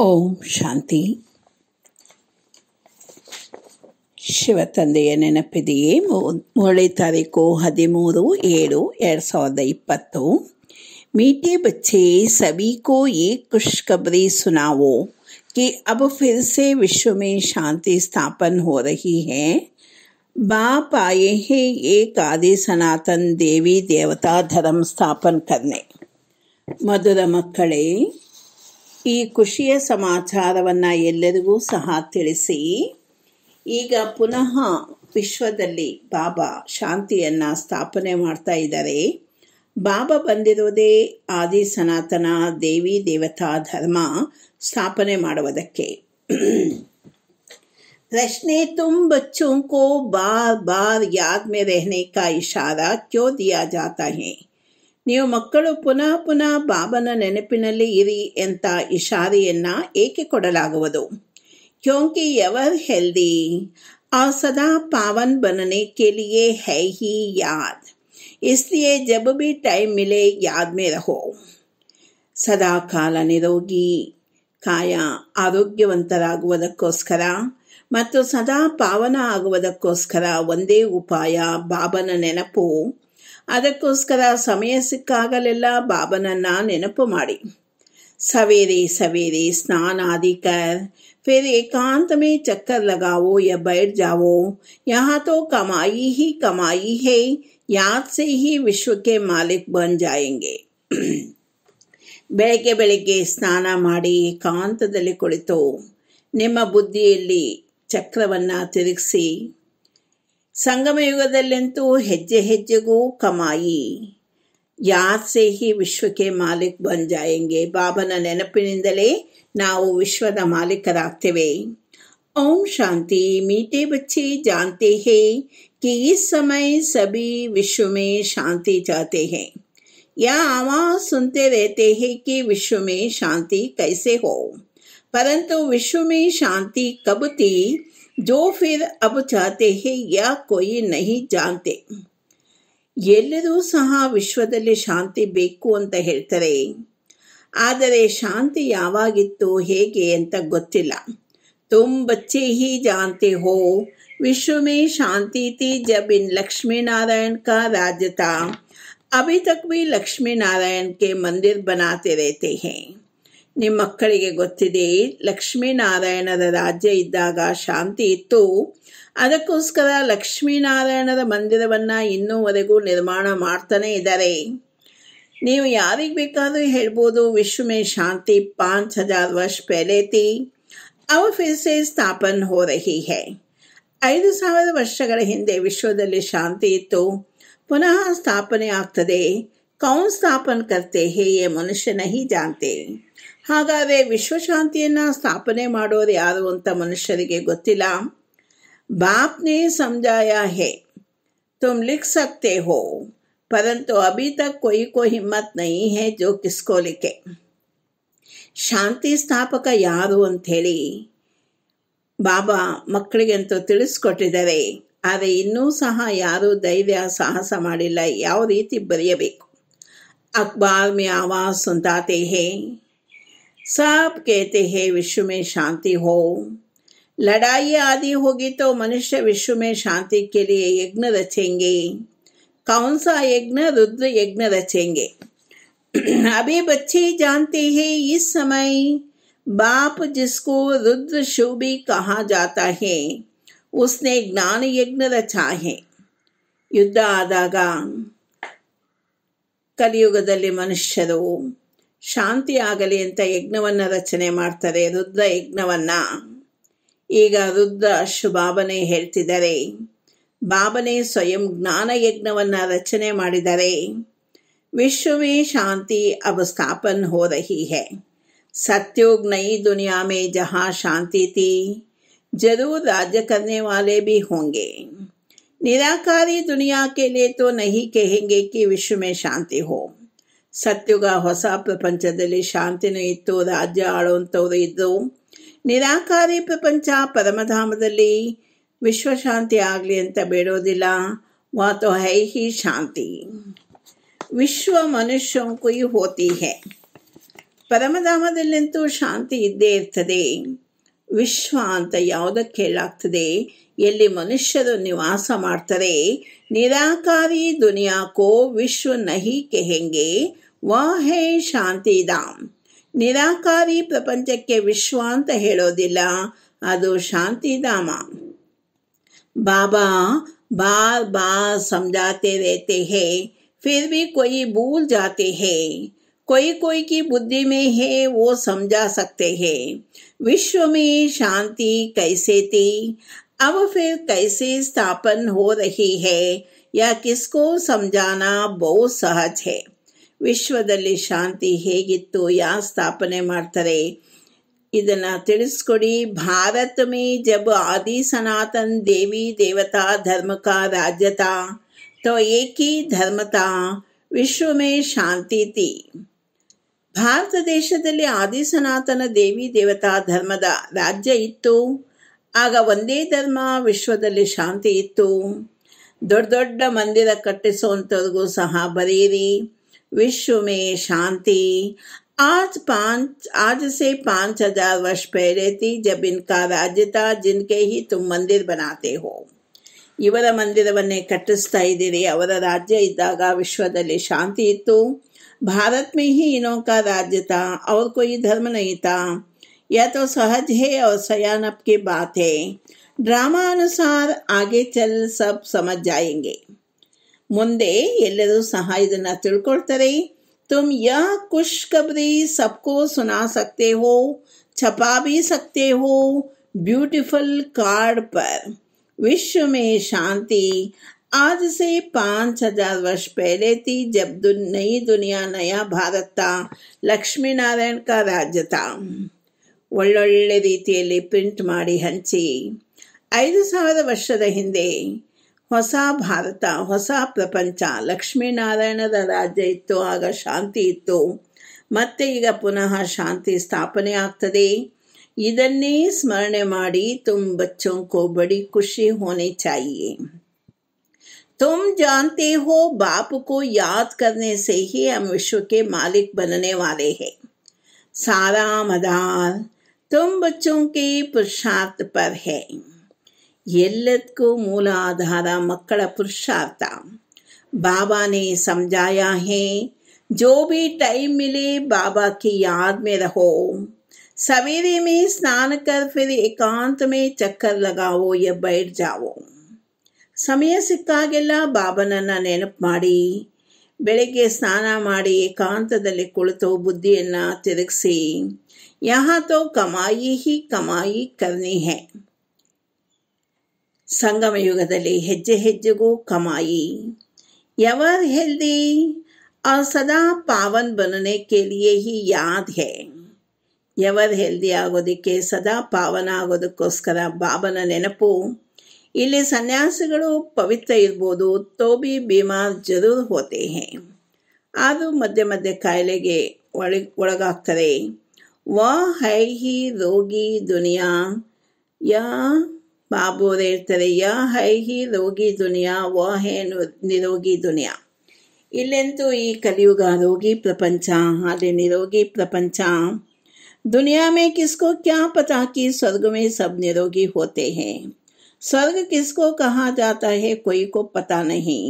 ಓಂ ಶಾಂತಿ ಶಿವತಂದೆಯ ನೆನಪಿದೆಯೇ ಮೂರನೇ ತಾರೀಕು ಹದಿಮೂರು ಏಳು ಎರಡು ಸಾವಿರದ ಇಪ್ಪತ್ತು मीठे बच्चे सभी को एक खुशखबरी सुनाओ कि अब फिर से विश्व में शांति स्थापन हो रही है बाप आए हैं एक आदि सनातन देवी देवता धर्म स्थापन करने ಮಧುರ ಮಕ್ಕಳೇ ಈ ಖುಷಿಯ ಸಮಾಚಾರವನ್ನು ಎಲ್ಲರಿಗೂ ಸಹ ತಿಳಿಸಿ ಈಗ ಪುನಃ ವಿಶ್ವದಲ್ಲಿ ಬಾಬಾ ಶಾಂತಿಯನ್ನು ಸ್ಥಾಪನೆ ಮಾಡ್ತಾ ಇದ್ದಾರೆ ಬಾಬಾ ಬಂದಿರುವುದೇ ಆದಿ ಸನಾತನ ದೇವಿ ದೇವತಾ ಧರ್ಮ ಸ್ಥಾಪನೆ ಮಾಡುವುದಕ್ಕೆ प्रश्न तुम बच्चों को बार बार याद में रहने का इशारा क्यों दिया जाता है ನೀವು ಮಕ್ಕಳು ಪುನಃ ಪುನಃ ಬಾಬನ ನೆನಪಿನಲ್ಲಿ ಇರಿ ಎಂತ ಇಶಾರೆಯನ್ನ ಏಕೆ ಕೊಡಲಾಗುವುದು क्योंकि यवर हेल्दी और सदा पावन बनने के लिए है ही याद इसलिए जब भी टाइम मिले याद में रहो ಸದಾ ಕಾಲ ನಿರೋಗಿ ಕಾಯ ಆರೋಗ್ಯವಂತರಾಗುವುದಕ್ಕೋಸ್ಕರ ಮತ್ತು ಸದಾ ಪಾವನ ಆಗುವುದಕ್ಕೋಸ್ಕರ ಒಂದೇ ಉಪಾಯ ಬಾಬನ ನೆನಪು ಅದಕ್ಕೋಸ್ಕರ ಸಮಯ ಸಿಕ್ಕಾಗಲೆಲ್ಲ ಬಾಬನನ್ನ ನೆನಪು ಮಾಡಿ सवेरे सवेरे स्नान आदि कर फिर एकांत में चक्कर लगाओ या बैठ जाओ यहाँ तो कमाई ही कमाई है याद से ही विश्व के मालिक बन जाएंगे ಬೆಳಗ್ಗೆ ಬೆಳಗ್ಗೆ ಸ್ನಾನ ಮಾಡಿ ಏಕಾಂತದಲ್ಲಿ ಕುಳಿತು ನಿಮ್ಮ ಬುದ್ಧಿಯಲ್ಲಿ ಚಕ್ರವನ್ನು ತಿರುಗಿಸಿ ಸಂಗಮ ಯುಗದಲ್ಲಂತೂ ಹೆಜ್ಜೆ ಹೆಜ್ಜೆಗೂ ಕಮಾಯಿ ಯಾದ್ ಸೇ ಹಿ ವಿಶ್ವಕ್ಕೆ ಮಾಲಿಕ್ ಬನ್ ಜಾಯಂಗೆ ಬಾಬನ ನೆನಪಿನಿಂದಲೇ ನಾವು ವಿಶ್ವದ ಮಾಲೀಕರಾಗ್ತೇವೆ ओम शांति मीठे बच्चे जानते हैं कि इस समय सभी विश्व में शांति चाहते हैं या आवाज सुनते रहते हैं कि विश्व में शांति कैसे हो परंतु विश्व में शांति कब थी जो फिर अब चाहते हैं या कोई नहीं जानते ಎಲ್ಲರೂ ಸಹ ವಿಶ್ವದಲ್ಲಿ ಶಾಂತಿ ಬೇಕು ಅಂತ ಹೇಳ್ತಾರೆ ಆದರೆ ಶಾಂತಿ ಯಾವಾಗಿತ್ತು ಹೇಗೆ ಅಂತ ಗೊತ್ತಿಲ್ಲ तुम बच्चे ही जानते हो विश्व में शांति थी जब इन लक्ष्मी नारायण का राज्य था अभी तक भी लक्ष्मी नारायण के मंदिर बनाते रहते हैं ನಿಮ್ಮ ಮಕ್ಕಳಿಗೆ ಗೊತ್ತಿದೆ ಲಕ್ಷ್ಮೀನಾರಾಯಣರ ರಾಜ್ಯ ಇದ್ದಾಗ ಶಾಂತಿ ಇತ್ತು. ಅದಕ್ಕೋಸ್ಕರ ಲಕ್ಷ್ಮೀನಾರಾಯಣರ ಮಂದಿರವನ್ನು ಇನ್ನೂವರೆಗೂ ನಿರ್ಮಾಣ ಮಾಡ್ತಾನೆ ಇದ್ದಾರೆ. ನೀವು ಯಾರಿಗೆ ಬೇಕಾದರೂ ಹೇಳ್ಬೋದು ವಿಶ್ವ ಮೇ ಶಾಂತಿ ಪಾಂಚ್ ಹಜಾರ್ ವರ್ಷ ಪೆಹಲೆ ತಿ ಅವ ಫಿರ್ಸೆ ಸ್ಥಾಪನ್ ಹೋ ರಹಿ ಹೈ. ಐದು ಸಾವಿರ ವರ್ಷಗಳ ಹಿಂದೆ ವಿಶ್ವದಲ್ಲಿ ಶಾಂತಿ ಇತ್ತು. ಪುನಃ ಸ್ಥಾಪನೆ ಆಗ್ತದೆ. ಕೌನ್ ಸ್ಥಾಪನ್ ಕರ್ತೆ ಹೇ ಯೇ ಮನುಷ್ಯ ನಹಿ ಜಾನ್ತೆ ಹಾಗಾದರೆ ವಿಶ್ವಶಾಂತಿಯನ್ನು ಸ್ಥಾಪನೆ ಮಾಡೋರು ಯಾರು ಅಂತ ಮನುಷ್ಯರಿಗೆ ಗೊತ್ತಿಲ್ಲ? ಬಾಪ್ನೆ ಸಮಜಾಯ ಹೇ, ತುಮ್ ಲಿಖ್ ಸಕ್ತೆ ಹೋ, ಪರಂತು ಅಭಿ ತಕ್ ಕೊಯ್ ಹಿಮ್ಮತ್ ನೈ ಹೇ ಜೋ ಕಿಸ್ಕೋಲಿಕೆ ಶಾಂತಿ ಸ್ಥಾಪಕ ಯಾರು ಅಂಥೇಳಿ ಬಾಬಾ ಮಕ್ಕಳಿಗಂತೂ ತಿಳಿಸ್ಕೊಟ್ಟಿದ್ದಾರೆ. ಆದರೆ ಇನ್ನೂ ಸಹ ಯಾರೂ ಧೈರ್ಯ, ಸಾಹಸ ಮಾಡಿಲ್ಲ. ಯಾವ ರೀತಿ ಬರೆಯಬೇಕು? ಅಕ್ಬಾರ್ ಮೇ ಆವಾಸ್ ಅಂತಾತೆ ಹೇ सब कहते हैं विश्व में शांति हो लड़ाई आदि होगी तो मनुष्य विश्व में शांति के लिए यज्ञ रचेंगे कौन सा यज्ञ रुद्र यज्ञ रचेंगे अभी बच्चे जानते हैं इस समय बाप जिसको रुद्र शिव भी कहा जाता है उसने ज्ञान यज्ञ रचा है ಯುದ್ಧ ಆದಾಗ ಕಲಿಯುಗದಲ್ಲಿ ಮನುಷ್ಯರು ಶಾಂತಿ ಆಗಲಿ ಅಂತ ಯಜ್ಞವನ್ನು ರಚನೆ ಮಾಡ್ತಾರೆ ರುದ್ರ ಯಜ್ಞವನ್ನು ಈಗ ರುದ್ರ ಅಶು ಬಾಬನೇ ಹೇಳ್ತಿದ್ದಾರೆ ಬಾಬನೇ ಸ್ವಯಂ ಜ್ಞಾನ ಯಜ್ಞವನ್ನು ರಚನೆ ಮಾಡಿದ್ದಾರೆ ವಿಶ್ವವೇ ಶಾಂತಿ अब स्थापन हो रही है सत्युग नई दुनिया में जहाँ शांति थी जरूर राज्य करने वाले भी होंगे निराकारी दुनिया के लिए तो नहीं कहेंगे कि विश्व में शांति हो ಸತ್ಯುಗ ಹೊಸ ಪ್ರಪಂಚದಲ್ಲಿ ಶಾಂತಿನೂ ಇತ್ತು, ರಾಜ್ಯ ಆಳುವಂಥವ್ರು ಇದ್ದು, ನಿರಾಕಾರಿ ಪ್ರಪಂಚ ಪರಮಧಾಮದಲ್ಲಿ ವಿಶ್ವಶಾಂತಿ ಆಗಲಿ ಅಂತ ಬೇಡೋದಿಲ್ಲ, ವಾತು ಹೈಹಿ ಶಾಂತಿ. ವಿಶ್ವ ಮನುಷ್ಯ ಕುಯ್ ಹೋತಿ ಹೇ. ಪರಮಧಾಮದಲ್ಲಂತೂ ಶಾಂತಿ ಇದ್ದೇ ಇರ್ತದೆ. ವಿಶ್ವ ಅಂತ ಯಾವುದಕ್ಕೆ ಹೇಳಾಗ್ತದೆ? ಎಲ್ಲಿ ಮನುಷ್ಯರು ನಿವಾಸ ಮಾಡ್ತಾರೆ ನಿರಾಕಾರಿ ದುನಿಯಾಕೋ ವಿಶ್ವ ನಹಿ ಕೆಹೆಂಗೆ ವಾ ಹೇ ಶಾಂತಿಧಾಮ್ ನಿರಾಕಾರಿ ಪ್ರಪಂಚಕ್ಕೆ ವಿಶ್ವ ಅಂತ ಹೇಳೋದಿಲ್ಲ ಅದು ಶಾಂತಿಧಾಮ बाबा बार बार समझाते रहते हैं फिर भी कोई भूल जाते हैं कोई कोई की बुद्धि में है वो समझा सकते हैं विश्व में शांति कैसे थी अब फिर कैसे स्थापन हो रही है या किसको समझाना बहुत सहज है ವಿಶ್ವದಲ್ಲಿ ಶಾಂತಿ ಹೇಗಿತ್ತು ಯಾ ಸ್ಥಾಪನೆ ಮಾಡ್ತಾರೆ ಇದನ್ನ ತಿಳಿಸ್ಕೊಡಿ ಭಾರತ್ ಮೇ ಜಬ್ ಆದಿ ಸನಾತನ್ ದೇವಿ ದೇವತಾ ಧರ್ಮ ಕಾ राज्य था तो एक ही धर्म था ವಿಶ್ವ ಮೇ ಶಾಂತಿ ತಿ ಭಾರತ ದೇಶದಲ್ಲಿ ಆದಿ ಸನಾತನ ದೇವಿ ದೇವತಾ ಧರ್ಮದ ರಾಜ್ಯ ಇತ್ತು ಆಗ ಒಂದೇ ಧರ್ಮ ವಿಶ್ವದಲ್ಲಿ ಶಾಂತಿ ಇತ್ತು ದೊಡ್ಡ ದೊಡ್ಡ ಮಂದಿರ ಕಟ್ಟಿಸುವಂಥವ್ರಿಗೂ ಸಹ ಬರೆಯಿರಿ विश्व में शांति आज पाँच आज से पाँच हजार वर्ष पहले थी जब इनका राज्य था जिनके ही तुम मंदिर बनाते हो ಇವರ ಮಂದಿರವನ್ನೇ ಕಟ್ಟಿಸ್ತಾ ಇದ್ದೀರಿ ಅವರ ರಾಜ್ಯ ಇದ್ದಾಗ ವಿಶ್ವದಲ್ಲಿ ಶಾಂತಿ ಇತ್ತು ಭಾರತ್ में ही इनों का राज्य था और कोई धर्म नहीं था यह तो सहज है और सयानप की बात है ड्रामा अनुसार आगे चल सब समझ जाएंगे ಮುಂದೆ ಎಲ್ಲರೂ ಸಹ ಇದನ್ನ ತಿಳ್ಕೊಳ್ತಾರೆ ತುಮ್ ಯಾ ಖುಷ್ಖಬರಿ ಸಬ್ಕೋ ಸುನಾ ಸಕ್ತೆ ಹೋ छपा भी सकते हो ब्यूटीफुल कार्ड पर विश्व में शांति आज से पाँच हजार वर्ष पहले थी जब दुन, नई दुनिया नया भारत था ಲಕ್ಷ್ಮೀ ನಾರಾಯಣ್ ಕಾ ರಾಜ್ಯ ತಾ ಒಳ್ಳೊಳ್ಳೆ ರೀತಿಯಲ್ಲಿ ಪ್ರಿಂಟ್ ಮಾಡಿ ಹಂಚಿ ಐದು ಸಾವಿರ ವರ್ಷದ ಹಿಂದೆ ಹೊಸ ಭಾರತ ಹೊಸ ಪ್ರಪಂಚ ಲಕ್ಷ್ಮೀನಾರಾಯಣದ ರಾಜ್ಯ ಇತ್ತು ಆಗ ಶಾಂತಿ ಇತ್ತು ಮತ್ತೆ ಈಗ ಪುನಃ ಶಾಂತಿ ಸ್ಥಾಪನೆ ಆಗ್ತದೆ ಇದನ್ನೇ ಸ್ಮರಣೆ ಮಾಡಿ ತುಮ್ ಬಚ್ಚೋं को बड़ी खुशी होनी चाहिए तुम जानते हो बाप को याद करने से ही हम विश्व के मालिक बनने वाले हैं सारा मदार तुम बच्चों के पुरुषार्थ पर है ಎಲ್ಲದಕ್ಕೂ ಮೂಲ ಆಧಾರ ಮಕ್ಕಳ ಪುರುಷಾರ್ಥ बाबा ने समझाया है जो भी टाइम मिले बाबा की याद में रहो सवेरे में स्नान कर फिर एकांत में चक्कर लगाओ या बैठ जाओ ಸಮಯ ಸಿಕ್ಕಾಗೆಲ್ಲ ಬಾಬನನ್ನ ನೆನಪು ಮಾಡಿ ಬೆಳಗ್ಗೆ ಸ್ನಾನ ಮಾಡಿ ಏಕಾಂತದಲ್ಲಿ ಕುಳಿತು ಬುದ್ಧಿಯನ್ನ ತಿರುಗಿಸಿ ಯಹಾ ತೋ ಕಮಾಯಿ ಹಿ ಕಮಾಯಿ ಕರ್ನಿ ಹೈ ಸಂಗಮ ಯುಗದಲ್ಲಿ ಹೆಜ್ಜೆ ಹೆಜ್ಜೆಗೂ ಕಮಾಯಿ ಯವರ್ ಹೆಲ್ದಿ और सदा पावन बनने के लिए ही याद है ಯವರ್ ಹೆಲ್ದಿ ಆಗೋದಕ್ಕೆ ಸದಾ ಪಾವನ ಆಗೋದಕ್ಕೋಸ್ಕರ ಬಾಬನ ನೆನಪು ಇಲ್ಲಿ ಸನ್ಯಾಸಿಗಳು ಪವಿತ್ರ ಇರ್ಬೋದು ತೋ ಬಿ ಬಿಮಾರ್ ಜರೂರ್ ಹೋತೆ ಹೇ ಆದರೂ ಮಧ್ಯೆ ಮಧ್ಯೆ ಕಾಯಿಲೆಗೆ ಒಳ ಒಳಗಾಗ್ತಾರೆ ವ ಹೈ ಹಿ ರೋಗಿ ದುನಿಯಾ ಯಾ ಬಾಬು ಅವ್ರು ಹೇಳ್ತಾರೆ ಯಾ ಹೈ ಹಿ ರೋಗಿ ದುನಿಯಾ ವ ಹೇ ನಿರೋಗಿ ದುನಿಯಾ ಇಲ್ಲೆಂತೂ ಈ ಕಲಿಯುಗ ರೋಗಿ ಪ್ರಪಂಚ ಅಲ್ಲಿ ನಿರೋಗಿ ಪ್ರಪಂಚ दुनिया में किसको क्या पता कि स्वर्ग में सब निरोगी होते हैं स्वर्ग किसको कहा जाता है कोई को पता नहीं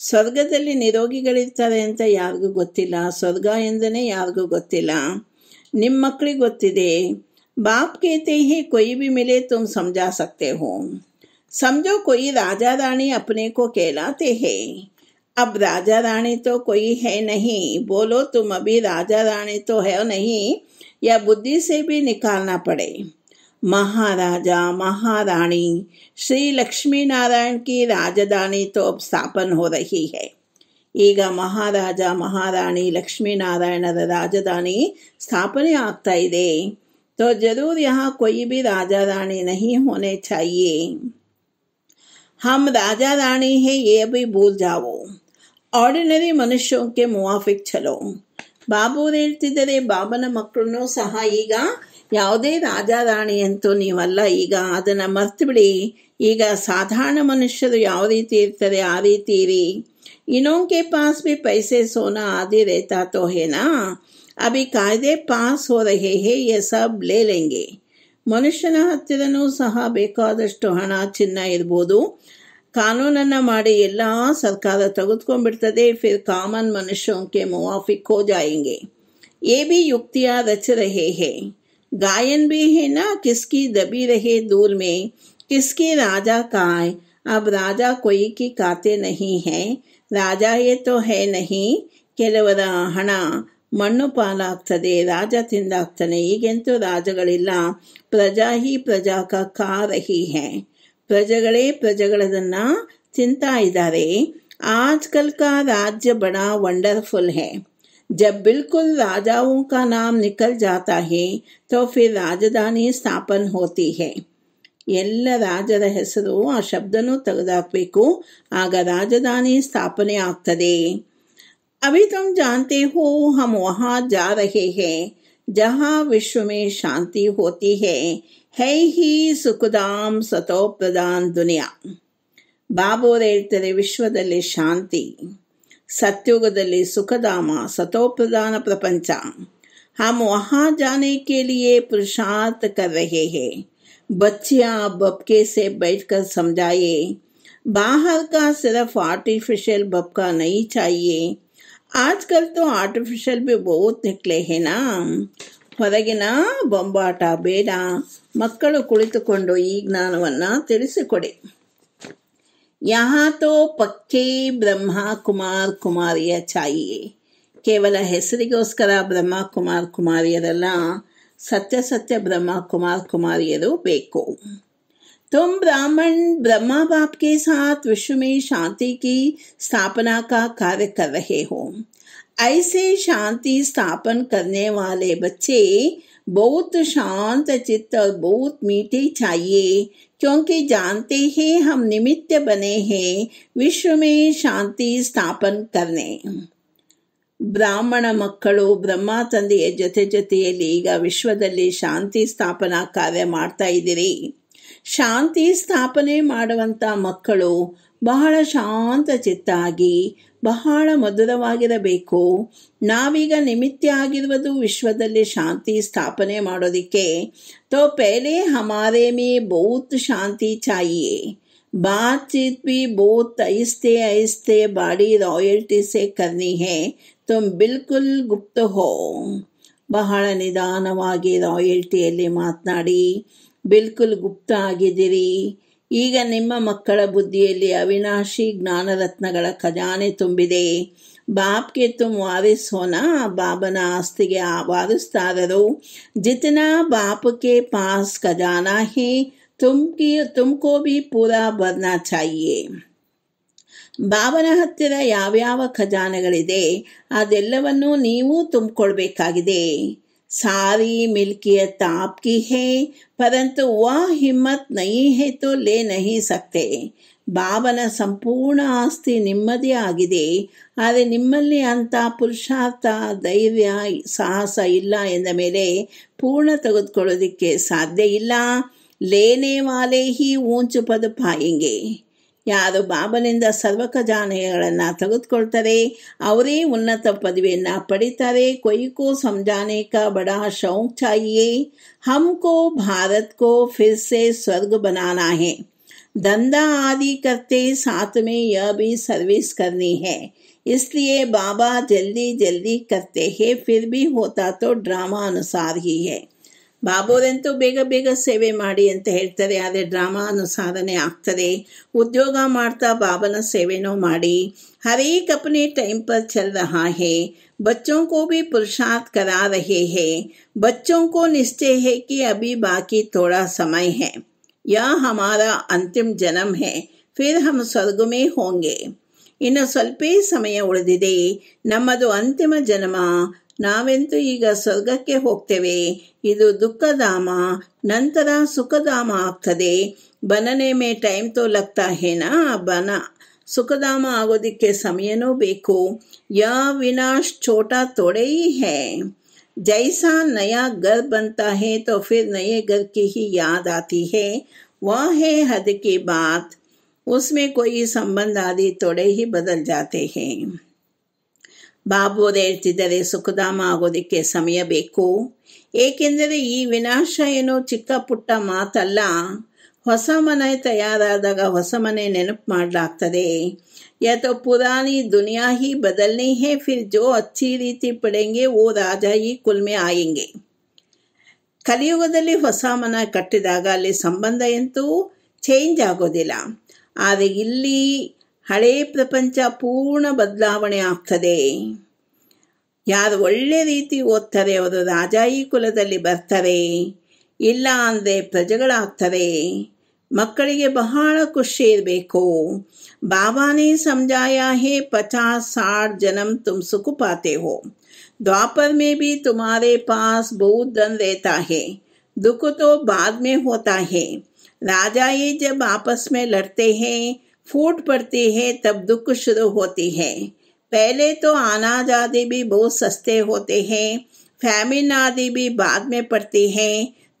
ಸ್ವರ್ಗದಲ್ಲಿ ನಿರೋಗಿಗಳಿರ್ತಾರೆ ಅಂತ ಯಾರಿಗೂ ಗೊತ್ತಿಲ್ಲ ಸ್ವರ್ಗ ಎಂದನೇ ಯಾರಿಗೂ ಗೊತ್ತಿಲ್ಲ ನಿಮ್ಮ ಮಕ್ಕಳಿಗೆ ಗೊತ್ತಿದೆ बाप कहते हैं कोई भी मिले तुम समझा सकते हो समझो कोई राजा रानी अपने को कहलाते हैं अब राजा रानी तो कोई है नहीं बोलो तुम अभी राजा रानी तो है नहीं या बुद्धि से भी निकालना पड़े महाराजा महारानी श्री लक्ष्मी नारायण की राजधानी तो अब स्थापन हो रही है ಈಗ ಮಹಾರಾಜ ಮಹಾರಾಣಿ ಲಕ್ಷ್ಮೀನಾರಾಯಣರ ರಾಜಧಾನಿ ಸ್ಥಾಪನೆ ಆಗ್ತಾ ಇದೆ तो जरूर यहाँ कोई भी राजा रानी नहीं होने चाहिए हम राजा रानी हैं ये भी भूल जाओ ಆರ್ಡಿನರಿ ಮನುಷ್ಯಕ್ಕೆ ಮುವಾಫಿಕ್ ಚಲೋ ಬಾಬು ಹೇಳ್ತಿದ್ದಾರೆ ಬಾಬನ ಮಕ್ಕಳನ್ನು ಸಹ ಈಗ ಯಾವುದೇ ರಾಜಾರಾಣಿ ಅಂತೂ ನೀವಲ್ಲ. ಈಗ ಅದನ್ನು ಮರ್ತು ಬಿಡಿ ಈಗ ಸಾಧಾರಣ ಮನುಷ್ಯರು ಯಾವ ರೀತಿ ಇರ್ತಾರೆ ಆ ರೀತಿ ಇರಿ. ಇನ್ನೊಂಕೆ ಪಾಸ್ ಬಿ ಪೈಸೆ ಸೋನಾ ಆದಿ ರೇತಾ ತೋಹೇನಾ? ಅಭಿ ಕಾಯ್ದೆ ಪಾಸ್ ಹೋದ ಹೇ ಎ ಸಬ್ ಲೇಲೆಂಗೆ ಮನುಷ್ಯನ ಹತ್ತಿರನೂ ಸಹ ಬೇಕಾದಷ್ಟು ಹಣ ಚಿನ್ನ ಇರ್ಬೋದು. ಕಾನೂನನ್ನು ಮಾಡಿ ಎಲ್ಲ ಸರ್ಕಾರ ತೆಗೆದುಕೊಂಡ್ಬಿಡ್ತದೆ. ಫಿರ್ ಕಾಮನ್ ಮನುಷ್ಯಕ್ಕೆ ಮುವಾಫಿಕ್ ಹೋ ಜಾಯಂಗೆ. ಎ ಬಿ ಯುಕ್ತಿಯ ರಚ ರಹೆ ಹೇ. गायन भी है ना किसकी दबी रहे दूर में किसके राजा का है अब राजा कोई की काते नहीं है ರಾಜ ये तो है नहीं ಕೆಲವರ ಹಣ ಮಣ್ಣು ಪಾಲಾಗ್ತದೆ ರಾಜ ತಿಂದಾಗ್ತಾನೆ ಈಗಂತೂ ರಾಜಗಳಿಲ್ಲ ಪ್ರಜಾ ಹಿ ಪ್ರಜಾ ಕಾ ಖಾ ರಹಿ ಹೈ ಪ್ರಜೆಗಳೇ ಪ್ರಜೆಗಳದನ್ನ ತಿಂತಾ ಇದ್ದಾರೆ आजकल का राज्य बड़ा वंडरफुल है जब बिल्कुल राजाओं का नाम निकल जाता है तो फिर राजधानी स्थापन होती है ಎಲ್ಲ ರಾಜರ ಹೆಸರು ಆ ಶಬ್ದನೂ ತೆಗೆದಾಕಬೇಕು ಆಗ ರಾಜಧಾನಿ ಸ್ಥಾಪನೆ ಆಗ್ತದೆ अभी तुम जानते हो हम वहाँ जा रहे हैं जहाँ विश्व में शांति होती है है ही ಸುಖಧಾಮ್ ಸತೋ ಪ್ರಧಾನ್ ದುನಿಯಾ ಬಾಬೋರ್ ಹೇಳ್ತಾರೆ ವಿಶ್ವದಲ್ಲಿ ಶಾಂತಿ ಸತ್ಯುಗದಲ್ಲಿ ಸುಖಧಾಮ ಸತೋಪ್ರಧಾನ ಪ್ರಪಂಚ हम वहाँ जाने के लिए पुरुषार्थ कर रहे हैं बच्चियाँ बबके से बैठकर समझाए बाहर का सिर्फ आर्टिफिशियल बबका नहीं चाहिए आजकल तो आर्टिफिशियल भी बहुत निकले हैं ना ಹೊರಗಿನ ಬೊಂಬಾಟ ಬೇಡ ಮಕ್ಕಳು ಕುಳಿತುಕೊಂಡು ಈ ಜ್ಞಾನವನ್ನು ತಿಳಿಸಿಕೊಡಿ यहाँ तो ಪಕ್ಕೇ ಬ್ರಹ್ಮ ಕುಮಾರ್ ಕುಮಾರಿಯ ಚಾಯಿಯೇ ಕೇವಲ ಹೆಸರಿಗೋಸ್ಕರ ಬ್ರಹ್ಮ ಕುಮಾರ್ ಕುಮಾರಿಯರಲ್ಲ ಸತ್ಯ ಸತ್ಯ ಬ್ರಹ್ಮ ಕುಮಾರ್ ಕುಮಾರಿಯರು ಬೇಕು तुम ब्राह्मण ब्रह्मा बाप के साथ विश्व में शांति की स्थापना का कार्य कर रहे हो ऐसे शांति स्थापन करने वाले बच्चे बहुत शांत चित्त और बहुत मीठे चाहिए क्योंकि जानते हैं हम निमित्त बने हैं विश्व में शांति स्थापन करने ಬ್ರಾಹ್ಮಣ ಮಕ್ಕಳು ಬ್ರಹ್ಮ ತಂದೆಯ ಜೊತೆ ಜೊತೆಯಲ್ಲಿ ಈಗ ವಿಶ್ವದಲ್ಲಿ ಶಾಂತಿ ಸ್ಥಾಪನಾ ಕಾರ್ಯ ಮಾಡ್ತಾ ಇದ್ದೀರಿ ಶಾಂತಿ ಸ್ಥಾಪನೆ ಮಾಡುವಂಥ ಮಕ್ಕಳು ಬಹಳ ಶಾಂತ ಚಿತ್ತಾಗಿ ಬಹಳ ಮಧುರವಾಗಿರಬೇಕು ನಾವೀಗ ನಿಮಿತ್ತ ಆಗಿರುವುದು ವಿಶ್ವದಲ್ಲಿ ಶಾಂತಿ ಸ್ಥಾಪನೆ ಮಾಡೋದಕ್ಕೆ ತೋ ಪೆಹಲೆ ಹಮಾರೆ ಮೇ ಬಹುತ್ ಶಾಂತಿ ಚಾಹಿಯೇ बातचीत भी बहुत आहिस्ते आहिस्ते बड़ी रॉयल्टी से करनी है तुम बिल्कुल गुप्त हो ಬಹಳ ನಿಧಾನವಾಗಿ ರಾಯಲ್ಟಿಯಲ್ಲಿ ಮಾತನಾಡಿ ಬಿಲ್ಕುಲ್ ಗುಪ್ತ ಆಗಿದ್ದೀರಿ ಈಗ ನಿಮ್ಮ ಮಕ್ಕಳ ಬುದ್ಧಿಯಲ್ಲಿ ಅವಿನಾಶಿ ಜ್ಞಾನರತ್ನಗಳ ಖಜಾನೆ ತುಂಬಿದೆ. ಬಾಪ್ಗೆ ತುಮ್ ವಾರಿಸ್ ಬಾಬನ ಆಸ್ತಿಗೆ ವಾರಿಸ್ತಾರರು ಜಿತನಾ ಬಾಪ್ಗೆ ಪಾಸ್ ಖಜಾನಾ ಹೇ ತುಮ್ಕಿ ತುಮಕೋ ಬಿ ಪೂರಾ ಬರ್ನಾ ಚಾಹಿಯೇ ಬಾಬನ ಹತ್ತಿರ ಯಾವ್ಯಾವ ಖಜಾನೆಗಳಿದೆ, ಅದೆಲ್ಲವನ್ನೂ ನೀವು ತುಂಬಿಕೊಳ್ಬೇಕಾಗಿದೆ. सारी मिल्कियत आपकी है परंतु वह हिम्मत नहीं है तो ले नहीं सकते ಬಾಬನ ಸಂಪೂರ್ಣ ಆಸ್ತಿ ನಿಮ್ಮದೇ ಆಗಿದೆ ಆದರೆ ನಿಮ್ಮಲ್ಲಿ ಅಂಥ ಪುರುಷಾರ್ಥ ಧೈರ್ಯ ಸಾಹಸ ಇಲ್ಲ ಎಂದ ಮೇಲೆ ಪೂರ್ಣ ತೆಗೆದುಕೊಳ್ಳೋದಕ್ಕೆ ಸಾಧ್ಯ ಇಲ್ಲ ಲೇನೆ ವಾಲೆ ಹಿ ಊಂಚು ಪದ ಪಾಯಿಂಗೆ ಯಾರು ಬಾಬನಿಂದ ಸರ್ವ ಖಜಾನೆಗಳನ್ನು ತೆಗೆದುಕೊಳ್ತಾರೆ ಅವರೇ ಉನ್ನತ ಪದವಿಯನ್ನು ಪಡಿತಾರೆ ಕೊಯ್ಕೋ ಸಮಜಾನೆ ಕಾ ಬಡಾ ಶೌಕ್ ಚಾಹಿಯೇ ಹಮ್ಕೋ ಭಾರತ್ ಕೋ ಫಿರ್ ಸೆ ಸ್ವರ್ಗ ಬನಾನಾ ಹೇ धंधा आदि करते साथ में यह भी सर्विस करनी है इसलिए बाबा जल्दी जल्दी करते हैं फिर भी होता तो ड्रामा अनुसार ही है ಬಾಬೋರಂತೂ ಬೇಗ ಬೇಗ ಸೇವೆ ಮಾಡಿ ಅಂತ ಹೇಳ್ತಾರೆ ಆದರೆ ಡ್ರಾಮಾ ಅನುಸಾರನೆ ಆಗ್ತದೆ ಉದ್ಯೋಗ ಮಾಡ್ತಾ ಬಾಬನ ಸೇವೆನೂ ಮಾಡಿ हरेक अपने टाइम पर चल रहा है बच्चों को भी पुरुषार्थ करा रहे हैं बच्चों को निश्चय है कि अभी बाकी थोड़ा समय है यह हमारा अंतिम जन्म है फिर हम स्वर्ग में होंगे ಇನ್ನು ಸ್ವಲ್ಪ ಸಮಯ ಉಳಿದಿದೆ ನಮ್ಮದು ಅಂತಿಮ ಜನ್ಮ ನಾವೆಂತೂ ಈಗ ಸ್ವರ್ಗಕ್ಕೆ ಹೋಗ್ತೇವೆ ಇದು ದುಃಖಧಾಮ ನಂತರ ಸುಖಧಾಮ ಆಗ್ತದೆ ಬನನೆ ಮೇ ಟೈಮ್ ತೋ ಲಗ್ತಾ ಹೇನಾ ಬನ ಸುಖಧಾಮ ಆಗೋದಕ್ಕೆ ಸಮಯನೂ ಬೇಕು ಯಾ ವಿನಾಶ್ ಛೋಟಾ ಥೋಡೆ ही है जैसा नया घर बनता है तो फिर नए घर की ही याद आती है वह है हद की बात उसमें कोई संबंध आदि थोड़े ही बदल जाते हैं ಬಾಬು ಅವರು ಹೇಳ್ತಿದ್ದಾರೆ ಸುಖಧಾಮ ಆಗೋದಕ್ಕೆ ಸಮಯ ಬೇಕು ಏಕೆಂದರೆ ಈ ವಿನಾಶ ಏನೋ ಚಿಕ್ಕ ಪುಟ್ಟ ಮಾತಲ್ಲ ಹೊಸ ಮನೆ ತಯಾರಾದಾಗ ಹೊಸ ಮನೆ ನೆನಪು ಮಾಡಲಾಗ್ತದೆ या तो पुरानी दुनिया ही बदलनी है फिर जो अच्छी रीति पढ़ेंगे वो राजा ही कुल में आएंगे ಕಲಿಯುಗದಲ್ಲಿ ಹೊಸ ಮನ ಕಟ್ಟಿದಾಗ ಅಲ್ಲಿ ಸಂಬಂಧ ಎಂತೂ ಚೇಂಜ್ ಆಗೋದಿಲ್ಲ ಆದರೆ ಇಲ್ಲಿ ಹಳೇ ಪ್ರಪಂಚ ಪೂರ್ಣ ಬದಲಾವಣೆ ಆಗ್ತದೆ. ಯಾರು ಒಳ್ಳೆ ರೀತಿ ಓದ್ತಾರೆ, ಅವರು ರಾಜಾಯಿ ಕುಲದಲ್ಲಿ ಬರ್ತಾರೆ. ಇಲ್ಲ ಅಂದರೆ ಪ್ರಜೆಗಳಾಗ್ತಾರೆ ಮಕ್ಕಳಿಗೆ ಬಹಳ ಖುಷಿ ಇರಬೇಕು. ಬಾಬಾನೇ ಸಂಜಾಯ ಹೇ ಪಚಾಸ್ ಸಾಠ್ ಜನಮ್ ತುಮ್ ಸುಖು ಪಾತೆ ಹೋ. ದ್ವಾಪರ್ ಮೇ ಬಿ ತುಮಾರೇ ಪಾಸ್ ಬೌದ್ಧ ಧನ್ ರೇತಾ ಹೇ. ತೋ तो ಮೇ ಹೋತಾ ಹೇ. ರಾಜಾಯಿ ಜಬ್ ಆಪಸ್ जब ಲಡ್ತೆ ಹೇ. फूट पड़ती है तब दुख शुरू होती है पहले तो अनाज आदि भी बहुत सस्ते होते हैं फैमिन आदि भी बाद में पड़ती है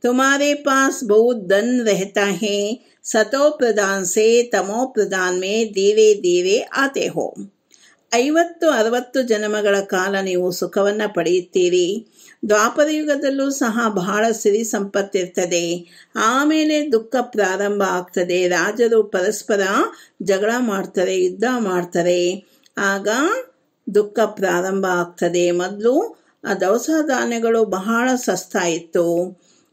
तुम्हारे पास बहुत धन रहता है सतो प्रदान से तमो प्रदान में धीरे धीरे आते हो ಐವತ್ತು ಅರವತ್ತು ಜನ್ಮಗಳ ಕಾಲ ನೀವು ಸುಖವನ್ನು ಪಡೆಯುತ್ತೀರಿ ದ್ವಾಪರ ಯುಗದಲ್ಲೂ ಸಹ ಬಹಳ ಸಿರಿ ಸಂಪತ್ತಿರ್ತದೆ. ಆಮೇಲೆ ದುಃಖ ಪ್ರಾರಂಭ ಆಗ್ತದೆ. ರಾಜರು ಪರಸ್ಪರ ಜಗಳ ಮಾಡ್ತಾರೆ, ಯುದ್ಧ ಮಾಡ್ತಾರೆ. ಆಗ ದುಃಖ ಪ್ರಾರಂಭ ಆಗ್ತದೆ. ಮೊದಲು ಆ ದವಸ ಧಾನ್ಯಗಳು ಬಹಳ ಸಸ್ತಾ ಇತ್ತು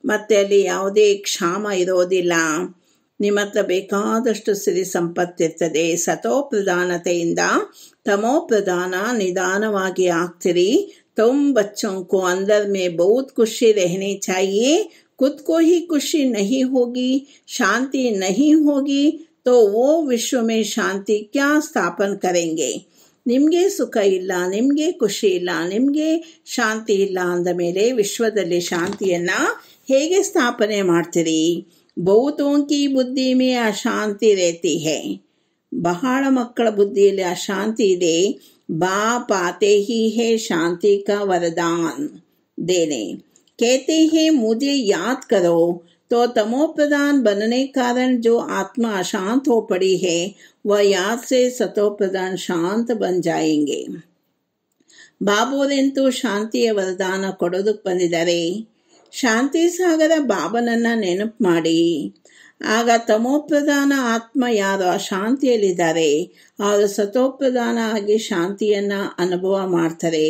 ಮತ್ತು ಅಲ್ಲಿ ಯಾವುದೇ ಕ್ಷಾಮ ಇರೋದಿಲ್ಲ. ನಿಮ್ಮ ಹತ್ರ ಬೇಕಾದಷ್ಟು ಸಿರಿ ಸಂಪತ್ತಿರ್ತದೆ. ಸತೋ ಪ್ರಧಾನತೆಯಿಂದ ತಮೋ ಪ್ರಧಾನ ನಿಧಾನವಾಗಿ ಆಗ್ತಿರಿ. तुम बच्चों को अंदर में बहुत खुशी रहनी चाहिए खुद को ही खुशी नहीं होगी शांति नहीं होगी तो वो विश्व में शांति क्या स्थापन करेंगे ನಿಮಗೆ ಸುಖ ಇಲ್ಲ ನಿಮಗೆ ಖುಷಿ ಇಲ್ಲ ನಿಮಗೆ ಶಾಂತಿ ಇಲ್ಲ ಅಂದ ಮೇಲೆ ವಿಶ್ವದಲ್ಲಿ ಶಾಂತಿಯನ್ನು ಹೇಗೆ ಸ್ಥಾಪನೆ ಮಾಡ್ತೀರಿ ಬಹುತೋं की बुद्धि में अशांति रहती है ಬಹಳ ಮಕ್ಕಳ ಬುದ್ಧಿಯಲ್ಲಿ ಅಶಾಂತಿ ಇದೆ बाप आते ही है शांति का वरदान देने कहते हैं मुझे याद करो तो तमो प्रधान बनने कारण जो आत्मा अशांत हो पड़ी है वह याद से सतो प्रधान शांत बन जाएंगे ಬಾಬೋರೆಂತೂ ಶಾಂತಿಯ ವರದಾನ ಕೊಡೋದಕ್ಕೆ ಬಂದಿದ್ದಾರೆ ಶಾಂತಿ ಸಾಗರ ಬಾಬನನ್ನ ನೆನಪು ಮಾಡಿ ಆಗ ತಮೋಪ್ರಧಾನ ಆತ್ಮ ಯಾರು ಅಶಾಂತಿಯಲ್ಲಿದ್ದಾರೆ ಅವರು ಸತೋಪ್ರಧಾನ ಆಗಿ ಶಾಂತಿಯನ್ನ ಅನುಭವ ಮಾಡ್ತಾರೆ